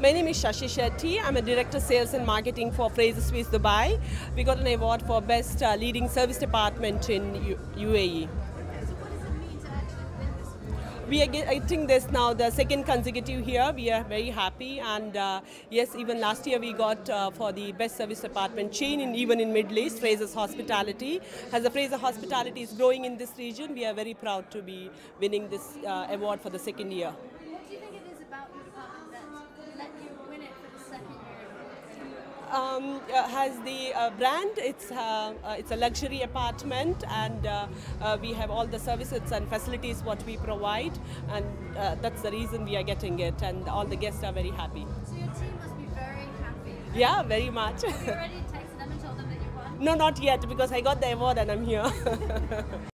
My name is Shashi Shetty. I'm a director sales and marketing for Fraser Suites Dubai. We got an award for best uh, leading service department in U- UAE. We are getting this now the second consecutive year. We are very happy, and uh, yes, even last year we got uh, for the best service department chain in even in Middle East, Fraser's Hospitality. As the Fraser Hospitality is growing in this region, we are very proud to be winning this uh, award for the second year. Um, uh, has the uh, brand. It's uh, uh, it's a luxury apartment, and uh, uh, we have all the services and facilities what we provide, and uh, that's the reason we are getting it. And all the guests are very happy. So your team must be very happy. Yeah, very much. Have you already texted them and told them that you won? no, not yet because I got the award and I'm here.